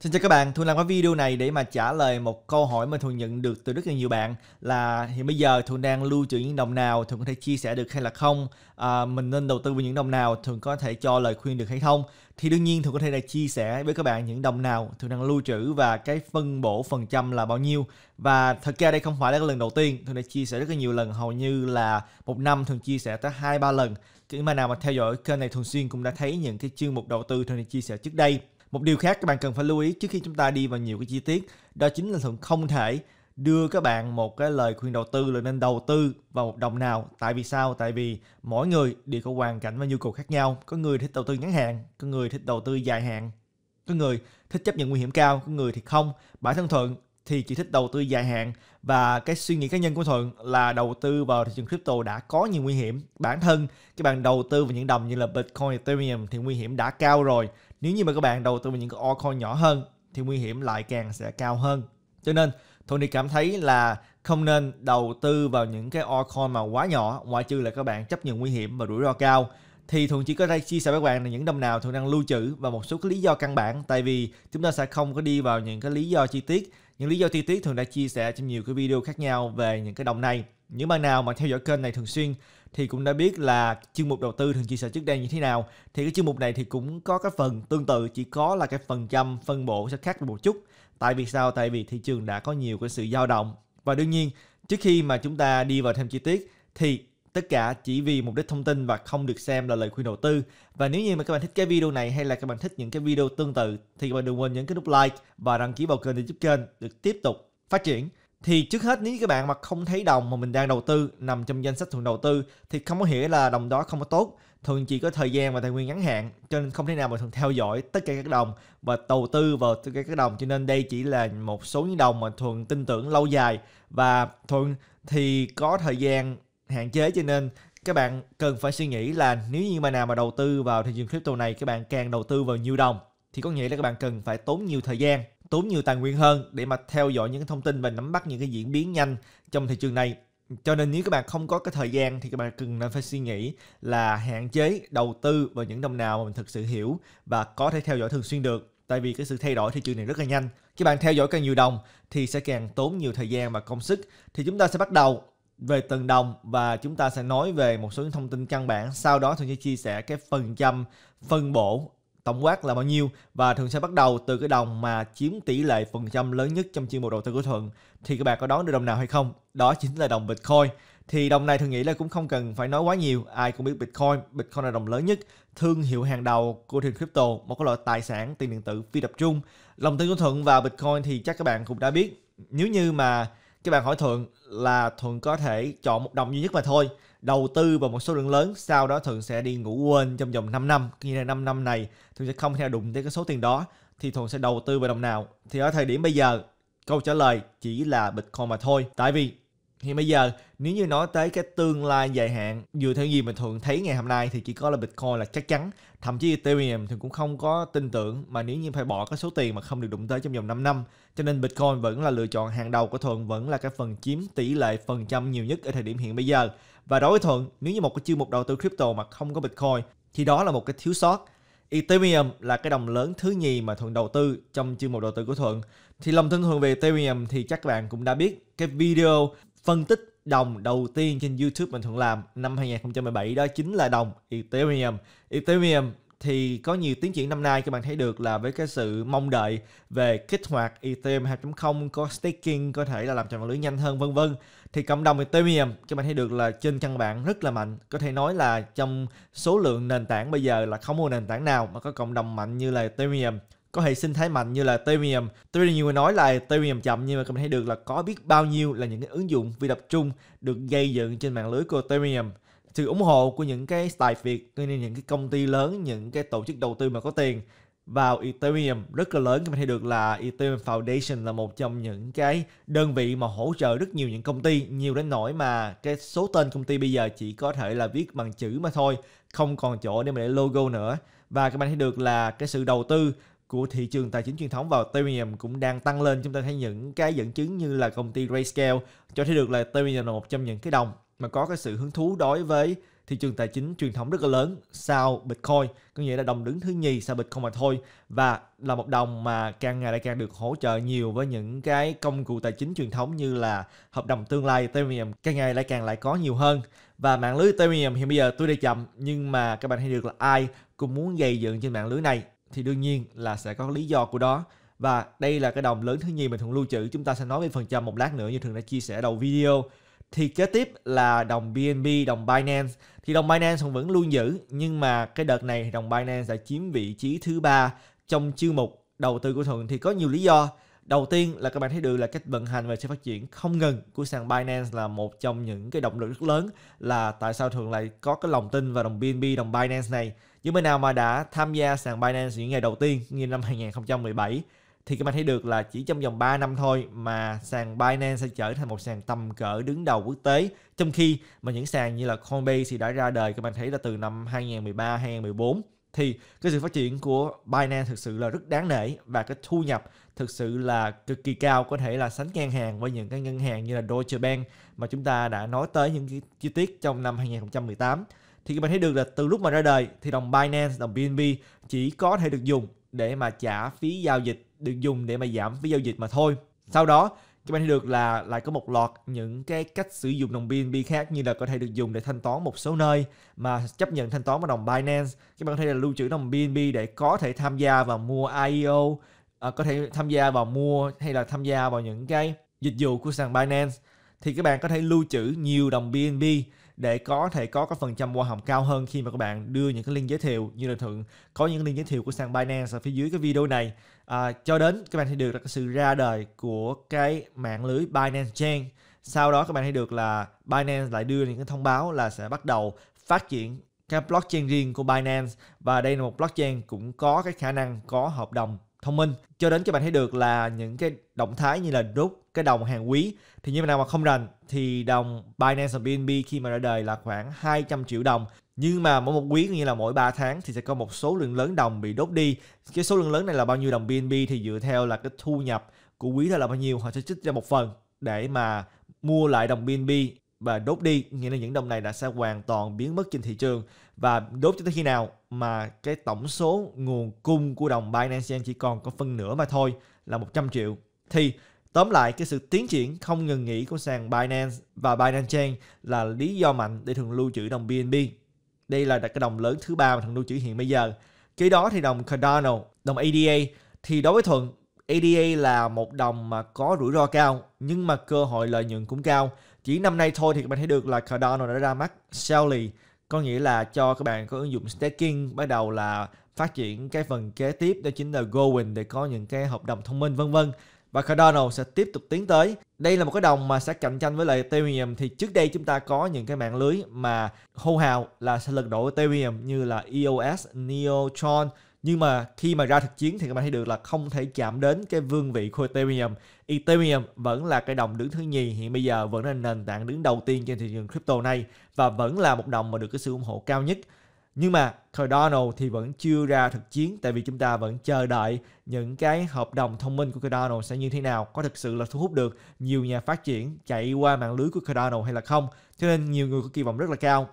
Xin chào các bạn, Thuận làm cái video này để mà trả lời một câu hỏi mà Thuận nhận được từ rất là nhiều bạn là hiện bây giờ Thuận đang lưu trữ những đồng nào, Thuận có thể chia sẻ được hay là không, à, mình nên đầu tư vào những đồng nào, Thuận có thể cho lời khuyên được hay không. Thì đương nhiên Thuận có thể là chia sẻ với các bạn những đồng nào Thuận đang lưu trữ và cái phân bổ phần trăm là bao nhiêu. Và thật ra đây không phải là cái lần đầu tiên, Thuận đã chia sẻ rất là nhiều lần, hầu như là một năm Thuận chia sẻ tới hai ba lần. Những mà nào mà theo dõi kênh này thường xuyên cũng đã thấy những cái chương mục đầu tư Thuận đã chia sẻ trước đây một điều khác các bạn cần phải lưu ý trước khi chúng ta đi vào nhiều cái chi tiết, đó chính là thường không thể đưa các bạn một cái lời khuyên đầu tư là nên đầu tư vào một đồng nào. Tại vì sao? Tại vì mỗi người đều có hoàn cảnh và nhu cầu khác nhau. Có người thích đầu tư ngắn hạn, có người thích đầu tư dài hạn. Có người thích chấp nhận nguy hiểm cao, có người thì không. Bản thân thuận thì chỉ thích đầu tư dài hạn. Và cái suy nghĩ cá nhân của thuận là đầu tư vào thị trường crypto đã có nhiều nguy hiểm. Bản thân, các bạn đầu tư vào những đồng như là bitcoin, ethereum thì nguy hiểm đã cao rồi. Nếu như mà các bạn đầu tư vào những cái altcoin nhỏ hơn thì nguy hiểm lại càng sẽ cao hơn. Cho nên Tony cảm thấy là không nên đầu tư vào những cái altcoin mà quá nhỏ, ngoại trừ là các bạn chấp nhận nguy hiểm và rủi ro cao. Thì Thuận chỉ có thể chia sẻ với các bạn là những đồng nào Thuận đang lưu trữ và một số cái lý do căn bản. Tại vì chúng ta sẽ không có đi vào những cái lý do chi tiết những lý do chi tiết thường đã chia sẻ trong nhiều cái video khác nhau về những cái đồng này. Những bạn nào mà theo dõi kênh này thường xuyên thì cũng đã biết là chương mục đầu tư thường chia sẻ trước đây như thế nào. Thì cái chương mục này thì cũng có cái phần tương tự, chỉ có là cái phần trăm phân bổ sẽ khác một chút. Tại vì sao? Tại vì thị trường đã có nhiều cái sự dao động. Và đương nhiên, trước khi mà chúng ta đi vào thêm chi tiết thì tất cả chỉ vì mục đích thông tin và không được xem là lời khuyên đầu tư. Và nếu như mà các bạn thích cái video này hay là các bạn thích những cái video tương tự, thì các bạn đừng quên nhấn cái nút like và đăng ký vào kênh để giúp kênh được tiếp tục phát triển. Thì trước hết, nếu các bạn mà không thấy đồng mà mình đang đầu tư nằm trong danh sách thuận đầu tư, thì không có nghĩa là đồng đó không có tốt. Thường chỉ có thời gian và tài nguyên ngắn hạn, cho nên không thể nào mà thường theo dõi tất cả các đồng và đầu tư vào tất cả các đồng. Cho nên đây chỉ là một số những đồng mà thuận tin tưởng lâu dài. Và thuận thì có thời gian hạn chế, cho nên các bạn cần phải suy nghĩ là nếu như mà nào mà đầu tư vào thị trường crypto này, các bạn càng đầu tư vào nhiều đồng thì có nghĩa là các bạn cần phải tốn nhiều thời gian, tốn nhiều tài nguyên hơn để mà theo dõi những thông tin và nắm bắt những cái diễn biến nhanh trong thị trường này. Cho nên nếu các bạn không có cái thời gian thì các bạn cần nên phải suy nghĩ là hạn chế đầu tư vào những đồng nào mà mình thực sự hiểu và có thể theo dõi thường xuyên được. Tại vì cái sự thay đổi thị trường này rất là nhanh. Các bạn theo dõi càng nhiều đồng thì sẽ càng tốn nhiều thời gian và công sức. Thì chúng ta sẽ bắt đầu về từng đồng và chúng ta sẽ nói về một số những thông tin căn bản sau đó thường sẽ chia sẻ cái phần trăm phân bổ tổng quát là bao nhiêu và thường sẽ bắt đầu từ cái đồng mà chiếm tỷ lệ phần trăm lớn nhất trong chuyên mục đầu tư của Thuận thì các bạn có đoán được đồng nào hay không? Đó chính là đồng Bitcoin. Thì đồng này thường nghĩ là cũng không cần phải nói quá nhiều, ai cũng biết Bitcoin, Bitcoin là đồng lớn nhất, thương hiệu hàng đầu của thị crypto, một cái loại tài sản tiền điện tử phi tập trung. Lòng tin của Thuận và Bitcoin thì chắc các bạn cũng đã biết. Nếu như mà các bạn hỏi Thuận là Thuận có thể chọn một đồng duy nhất mà thôi. Đầu tư vào một số lượng lớn, sau đó Thuận sẽ đi ngủ quên trong vòng 5 năm. Khi là 5 năm này Thuận sẽ không theo đụng tới cái số tiền đó, thì Thuận sẽ đầu tư vào đồng nào. Thì ở thời điểm bây giờ, câu trả lời chỉ là Bitcoin mà thôi. Tại vì thì bây giờ, nếu như nói tới cái tương lai dài hạn dựa theo gì mà Thuận thấy ngày hôm nay thì chỉ có là Bitcoin là chắc chắn. Thậm chí Ethereum thì cũng không có tin tưởng, mà nếu như phải bỏ cái số tiền mà không được đụng tới trong vòng 5 năm, cho nên Bitcoin vẫn là lựa chọn hàng đầu của Thuận, vẫn là cái phần chiếm tỷ lệ phần trăm nhiều nhất ở thời điểm hiện bây giờ. Và đối với Thuận, nếu như một cái chương mục đầu tư crypto mà không có Bitcoin, thì đó là một cái thiếu sót. Ethereum là cái đồng lớn thứ nhì mà Thuận đầu tư trong chương mục đầu tư của Thuận. Thì lòng tin Thuận về Ethereum thì chắc các bạn cũng đã biết, cái video phân tích đồng đầu tiên trên YouTube mình Thuận làm năm 2017 đó chính là đồng Ethereum. Ethereum thì có nhiều tiến triển năm nay, các bạn thấy được là với cái sự mong đợi về kích hoạt Ethereum 2.0 có staking, có thể là làm cho mạng lưới nhanh hơn, vân vân. Thì cộng đồng Ethereum, các bạn thấy được là trên căn bản rất là mạnh. Có thể nói là trong số lượng nền tảng bây giờ là không một nền tảng nào mà có cộng đồng mạnh như là Ethereum có hệ sinh thái mạnh như là Ethereum. Tuy nhiên nhiều người nói là Ethereum chậm, nhưng mà các bạn thấy được là có biết bao nhiêu là những cái ứng dụng phi tập trung được gây dựng trên mạng lưới của Ethereum. Sự ủng hộ của những cái tài Việt nên những cái công ty lớn, những cái tổ chức đầu tư mà có tiền vào Ethereum rất là lớn. Các bạn thấy được là Ethereum Foundation là một trong những cái đơn vị mà hỗ trợ rất nhiều những công ty, nhiều đến nỗi mà cái số tên công ty bây giờ chỉ có thể là viết bằng chữ mà thôi, không còn chỗ để mà để logo nữa. Và các bạn thấy được là cái sự đầu tư của thị trường tài chính truyền thống vào Ethereum cũng đang tăng lên. Chúng ta thấy những cái dẫn chứng như là công ty Grayscale cho thấy được là Ethereum là một trong những cái đồng mà có cái sự hứng thú đối với thị trường tài chính truyền thống rất là lớn sau Bitcoin, có nghĩa là đồng đứng thứ nhì sau Bitcoin mà thôi và là một đồng mà càng ngày lại càng được hỗ trợ nhiều với những cái công cụ tài chính truyền thống như là hợp đồng tương lai Ethereum càng ngày lại càng lại có nhiều hơn. Và mạng lưới Ethereum hiện bây giờ tôi đi chậm nhưng mà các bạn thấy được là ai cũng muốn gây dựng trên mạng lưới này thì đương nhiên là sẽ có lý do của đó và đây là cái đồng lớn thứ nhì mình thường lưu trữ chúng ta sẽ nói về phần trăm một lát nữa như thường đã chia sẻ đầu video thì kế tiếp là đồng BNB, đồng Binance. Thì đồng Binance vẫn luôn giữ nhưng mà cái đợt này thì đồng Binance đã chiếm vị trí thứ ba trong chương mục đầu tư của Thuận thì có nhiều lý do. Đầu tiên là các bạn thấy được là cách vận hành và sự phát triển không ngừng của sàn Binance là một trong những cái động lực rất lớn là tại sao thường lại có cái lòng tin vào đồng BNB, đồng Binance này. Những bên nào mà đã tham gia sàn Binance những ngày đầu tiên như năm 2017 thì các bạn thấy được là chỉ trong vòng 3 năm thôi mà sàn Binance sẽ trở thành một sàn tầm cỡ đứng đầu quốc tế trong khi mà những sàn như là Coinbase thì đã ra đời các bạn thấy là từ năm 2013 2014 thì cái sự phát triển của Binance thực sự là rất đáng nể và cái thu nhập thực sự là cực kỳ cao có thể là sánh ngang hàng với những cái ngân hàng như là Deutsche Bank mà chúng ta đã nói tới những cái chi tiết trong năm 2018 thì các bạn thấy được là từ lúc mà ra đời thì đồng Binance, đồng BNB chỉ có thể được dùng để mà trả phí giao dịch được dùng để mà giảm phí giao dịch mà thôi. Sau đó các bạn thấy được là lại có một loạt những cái cách sử dụng đồng BNB khác như là có thể được dùng để thanh toán một số nơi mà chấp nhận thanh toán bằng đồng Binance. Các bạn có thể là lưu trữ đồng BNB để có thể tham gia và mua IEO à, có thể tham gia vào mua hay là tham gia vào những cái dịch vụ của sàn Binance. Thì các bạn có thể lưu trữ nhiều đồng BNB để có thể có các phần trăm hoa hồng cao hơn khi mà các bạn đưa những cái link giới thiệu. Như là thường có những link giới thiệu của sàn Binance ở phía dưới cái video này. À, cho đến các bạn thấy được là cái sự ra đời của cái mạng lưới Binance Chain. Sau đó các bạn thấy được là Binance lại đưa những cái thông báo là sẽ bắt đầu phát triển cái blockchain riêng của Binance. Và đây là một blockchain cũng có cái khả năng có hợp đồng thông minh. Cho đến các bạn thấy được là những cái động thái như là rút cái đồng hàng quý, thì như nào mà không rành? Thì đồng Binance và BNB khi mà ra đời là khoảng 200 triệu đồng. Nhưng mà mỗi một quý như là mỗi 3 tháng, thì sẽ có một số lượng lớn đồng bị đốt đi. Cái số lượng lớn này là bao nhiêu đồng BNB thì dựa theo là cái thu nhập của quý đó là bao nhiêu, họ sẽ trích ra một phần để mà mua lại đồng BNB và đốt đi nghĩa là những đồng này đã sẽ hoàn toàn biến mất trên thị trường và đốt cho tới khi nào mà cái tổng số nguồn cung của đồng Binance chỉ còn có phân nửa mà thôi là 100 triệu thì Tóm lại, cái sự tiến triển không ngừng nghỉ của sàn Binance và Binance Chain là lý do mạnh để thường lưu trữ đồng BNB. Đây là cái đồng lớn thứ ba mà thường lưu trữ hiện bây giờ. Kế đó thì đồng Cardano, đồng ADA thì đối với Thuận, ADA là một đồng mà có rủi ro cao nhưng mà cơ hội lợi nhuận cũng cao. Chỉ năm nay thôi thì các bạn thấy được là Cardano đã ra mắt Shelly, có nghĩa là cho các bạn có ứng dụng staking bắt đầu là phát triển cái phần kế tiếp đó chính là Goin để có những cái hợp đồng thông minh vân vân. Và Cardano sẽ tiếp tục tiến tới. Đây là một cái đồng mà sẽ cạnh tranh với lại Ethereum. Thì trước đây chúng ta có những cái mạng lưới mà hô hào là sẽ lật đổ Ethereum như là EOS, Neotron nhưng mà khi mà ra thực chiến thì các bạn thấy được là không thể chạm đến cái vương vị của Ethereum. Ethereum vẫn là cái đồng đứng thứ nhì hiện bây giờ vẫn là nền tảng đứng đầu tiên trên thị trường crypto này và vẫn là một đồng mà được cái sự ủng hộ cao nhất. Nhưng mà Cardano thì vẫn chưa ra thực chiến tại vì chúng ta vẫn chờ đợi những cái hợp đồng thông minh của Cardano sẽ như thế nào, có thực sự là thu hút được nhiều nhà phát triển chạy qua mạng lưới của Cardano hay là không. Cho nên nhiều người có kỳ vọng rất là cao.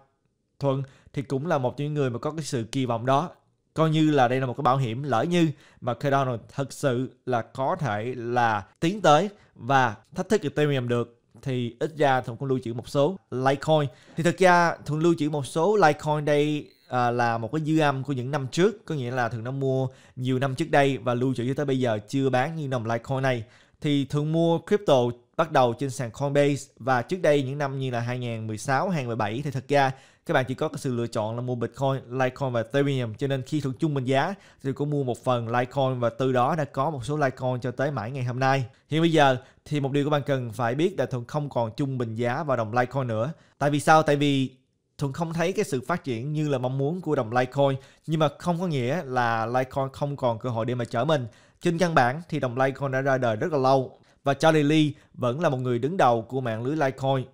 Thuận thì cũng là một trong những người mà có cái sự kỳ vọng đó coi như là đây là một cái bảo hiểm lỡ như mà Cardano thật sự là có thể là tiến tới và thách thức Ethereum được. Thì ít ra Thuận cũng lưu trữ một số Litecoin. Thì thực ra Thuận lưu trữ một số Litecoin đây à, là một cái dư âm của những năm trước. Có nghĩa là thường nó mua nhiều năm trước đây và lưu trữ cho tới bây giờ chưa bán như đồng Litecoin này. Thì thường mua crypto bắt đầu trên sàn Coinbase và trước đây những năm như là 2016, 2017 thì thật ra các bạn chỉ có cái sự lựa chọn là mua Bitcoin, Litecoin và Ethereum cho nên khi thuộc chung bình giá thì cũng mua một phần Litecoin và từ đó đã có một số Litecoin cho tới mãi ngày hôm nay. Hiện bây giờ thì một điều các bạn cần phải biết là Thuận không còn chung bình giá vào đồng Litecoin nữa. Tại vì sao? Tại vì Thuận không thấy cái sự phát triển như là mong muốn của đồng Litecoin nhưng mà không có nghĩa là Litecoin không còn cơ hội để mà chở mình. Trên căn bản thì đồng Litecoin đã ra đời rất là lâu và Charlie Lee vẫn là một người đứng đầu của mạng lưới Litecoin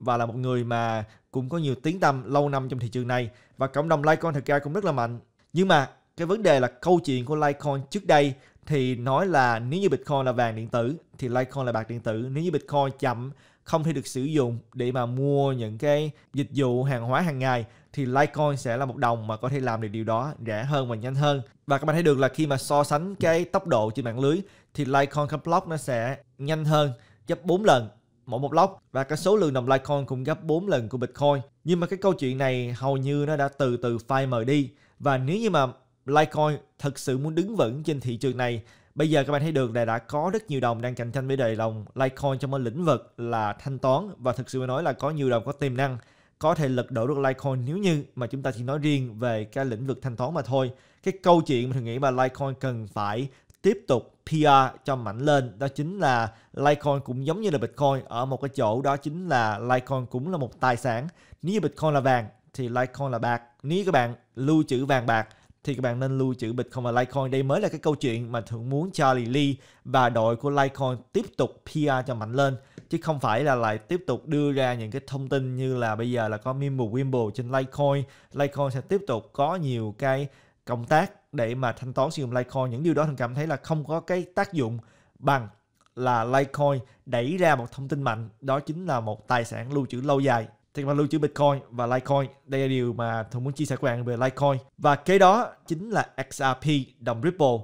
và là một người mà cũng có nhiều tiếng tăm lâu năm trong thị trường này và cộng đồng Litecoin thực ra cũng rất là mạnh. Nhưng mà cái vấn đề là câu chuyện của Litecoin trước đây thì nói là nếu như Bitcoin là vàng điện tử thì Litecoin là bạc điện tử. Nếu như Bitcoin chậm, không thể được sử dụng để mà mua những cái dịch vụ hàng hóa hàng ngày thì Litecoin sẽ là một đồng mà có thể làm được điều đó rẻ hơn và nhanh hơn. Và các bạn thấy được là khi mà so sánh cái tốc độ trên mạng lưới thì Litecoin block nó sẽ nhanh hơn gấp 4 lần mỗi một lốc và cái số lượng đồng Litecoin cũng gấp 4 lần của Bitcoin. Nhưng mà cái câu chuyện này hầu như nó đã từ từ phai mờ đi và nếu như mà Litecoin thực sự muốn đứng vững trên thị trường này, Bây giờ các bạn thấy được là đã có rất nhiều đồng đang cạnh tranh với đời đồng Litecoin trong một lĩnh vực là thanh toán và thực sự mà nói là có nhiều đồng có tiềm năng, có thể lật đổ được Litecoin nếu như mà chúng ta chỉ nói riêng về cái lĩnh vực thanh toán mà thôi. Cái câu chuyện mà nghĩ mà Litecoin cần phải tiếp tục PR cho mạnh lên đó chính là Litecoin cũng giống như là Bitcoin ở một cái chỗ đó chính là Litecoin cũng là một tài sản. Nếu như Bitcoin là vàng thì Litecoin là bạc. Nếu các bạn lưu trữ vàng bạc thì các bạn nên lưu trữ Bitcoin và Litecoin. Đây mới là cái câu chuyện mà thượng muốn Charlie Lee và đội của Litecoin tiếp tục PR cho mạnh lên chứ không phải là lại tiếp tục đưa ra những cái thông tin như là bây giờ là có Mimble Wimble trên Litecoin. Litecoin sẽ tiếp tục có nhiều cái cộng tác để mà thanh toán sử dụng Litecoin. Những điều đó thành cảm thấy là không có cái tác dụng bằng là Litecoin đẩy ra một thông tin mạnh đó chính là một tài sản lưu trữ lâu dài thì mà lưu trữ Bitcoin và Litecoin. Đây là điều mà Thuận muốn chia sẻ các bạn về Litecoin. Và kế đó chính là XRP, đồng Ripple.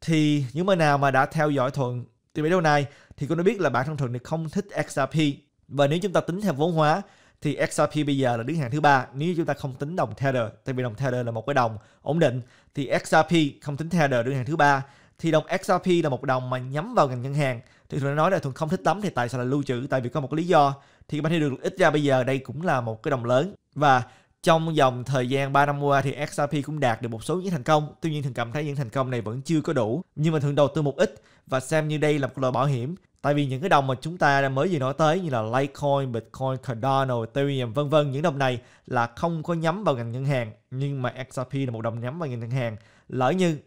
Thì những bạn nào mà đã theo dõi Thuận từ video này thì cũng đã biết là bản thân Thuận thì không thích XRP. Và nếu chúng ta tính theo vốn hóa thì XRP bây giờ là đứng hàng thứ ba nếu chúng ta không tính đồng Tether, tại vì đồng Tether là một cái đồng ổn định, thì XRP không tính Tether đứng hàng thứ ba thì đồng XRP là một đồng mà nhắm vào ngành ngân hàng thì thuận nói là thuận không thích lắm thì tại sao là lưu trữ tại vì có một cái lý do thì các bạn thấy được ít ra bây giờ đây cũng là một cái đồng lớn và trong vòng thời gian 3 năm qua thì XRP cũng đạt được một số những thành công. Tuy nhiên thường cảm thấy những thành công này vẫn chưa có đủ. Nhưng mà thường đầu tư một ít và xem như đây là một loại bảo hiểm. Tại vì những cái đồng mà chúng ta đã mới vừa nói tới như là Litecoin, Bitcoin, Cardano, Ethereum vân vân những đồng này là không có nhắm vào ngành ngân hàng nhưng mà XRP là một đồng nhắm vào ngành ngân hàng. Lỡ như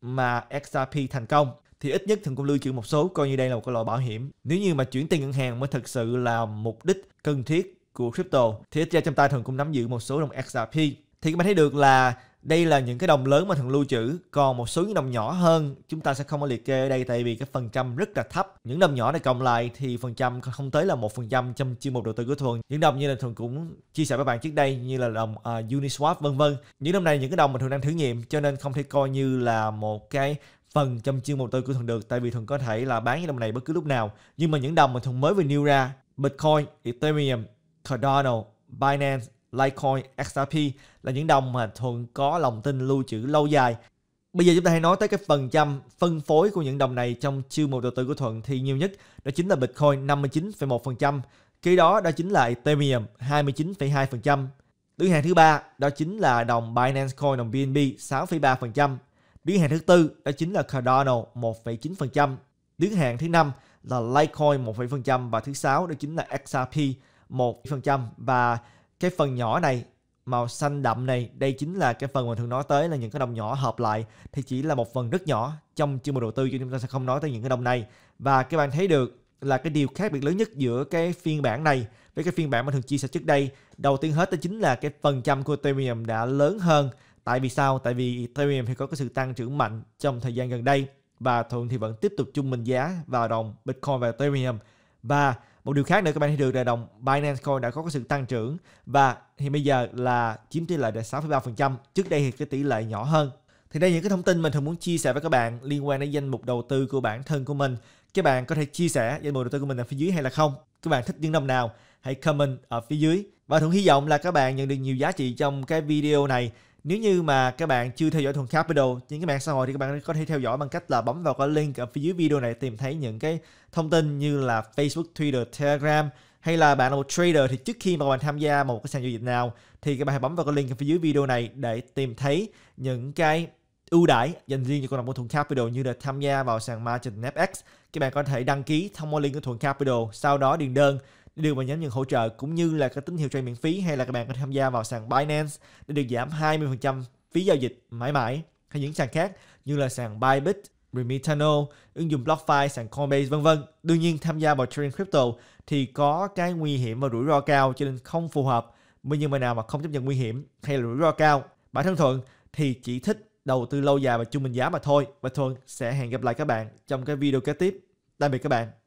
mà XRP thành công thì ít nhất thường cũng lưu trữ một số coi như đây là một cái loại bảo hiểm. Nếu như mà chuyển tiền ngân hàng mới thực sự là mục đích cần thiết của crypto thì ít ra trong tay thường cũng nắm giữ một số đồng XRP. Thì các bạn thấy được là đây là những cái đồng lớn mà thường lưu trữ. Còn một số những đồng nhỏ hơn chúng ta sẽ không có liệt kê ở đây tại vì cái phần trăm rất là thấp. Những đồng nhỏ này cộng lại thì phần trăm không tới là một phần trăm trong chuyên mục đầu tư của thuần những đồng như là thuần cũng chia sẻ với bạn trước đây như là đồng uh, Uniswap vân vân. Những đồng này những cái đồng mà thường đang thử nghiệm cho nên không thể coi như là một cái phần trong chương mục tư của thuần được tại vì thuần có thể là bán những đồng này bất cứ lúc nào. Nhưng mà những đồng mà thuần mới vừa nêu ra Bitcoin, Ethereum, Cardano, Binance, Litecoin, XRP là những đồng mà thuận có lòng tin lưu trữ lâu dài. Bây giờ chúng ta hãy nói tới cái phần trăm phân phối của những đồng này trong chương mục đầu tư của Thuận thì nhiều nhất đó chính là Bitcoin 59,1%, kế đó đó chính là Ethereum 29,2%, đứng hàng thứ ba đó chính là đồng Binance Coin đồng BNB 6,3%, Đứng hàng thứ tư đó chính là Cardano 1,9%. Đứng hàng thứ năm là Litecoin 1,7% và thứ sáu đó chính là XRP 1% và cái phần nhỏ này màu xanh đậm này, đây chính là cái phần mà thường nói tới là những cái đồng nhỏ hợp lại, thì chỉ là một phần rất nhỏ trong chương trình đầu tư, cho chúng ta sẽ không nói tới những cái đồng này và các bạn thấy được là cái điều khác biệt lớn nhất giữa cái phiên bản này với cái phiên bản mà thường chia sẻ trước đây, đầu tiên hết đó chính là cái phần trăm của Ethereum đã lớn hơn Tại vì sao? Tại vì Ethereum thì có cái sự tăng trưởng mạnh trong thời gian gần đây và thường thì vẫn tiếp tục trung bình giá vào đồng Bitcoin và Ethereum. Và một điều khác nữa các bạn thấy được là đồng Binance Coin đã có cái sự tăng trưởng và thì bây giờ là chiếm tỷ lệ là 6,3%. Trước đây thì cái tỷ lệ nhỏ hơn. Thì đây những cái thông tin mình thường muốn chia sẻ với các bạn liên quan đến danh mục đầu tư của bản thân của mình. Các bạn có thể chia sẻ danh mục đầu tư của mình ở phía dưới hay là không? Các bạn thích những đồng nào? Hãy comment ở phía dưới. Và thường hy vọng là các bạn nhận được nhiều giá trị trong cái video này nếu như mà các bạn chưa theo dõi Thuần Capital trên các mạng xã hội thì các bạn có thể theo dõi bằng cách là bấm vào cái link ở phía dưới video này tìm thấy những cái thông tin như là Facebook, Twitter, Telegram hay là bạn là một trader thì trước khi mà bạn tham gia một cái sàn giao dịch nào thì các bạn hãy bấm vào cái link ở phía dưới video này để tìm thấy những cái ưu đãi dành riêng cho cộng đồng của Thuận Capital như là tham gia vào sàn Margin FX. Các bạn có thể đăng ký thông qua link của Thuận Capital, sau đó điền đơn để được vào nhóm nhận hỗ trợ cũng như là cái tín hiệu trade miễn phí hay là các bạn có thể tham gia vào sàn Binance để được giảm 20% phí giao dịch mãi mãi hay những sàn khác như là sàn Bybit, Remitano, ứng dụng BlockFi, sàn Coinbase vân vân. Đương nhiên tham gia vào trading crypto thì có cái nguy hiểm và rủi ro cao cho nên không phù hợp với những người nào mà không chấp nhận nguy hiểm hay là rủi ro cao. Bản thân Thuận thì chỉ thích đầu tư lâu dài và trung bình giá mà thôi. Và Thuận sẽ hẹn gặp lại các bạn trong cái video kế tiếp. Tạm biệt các bạn.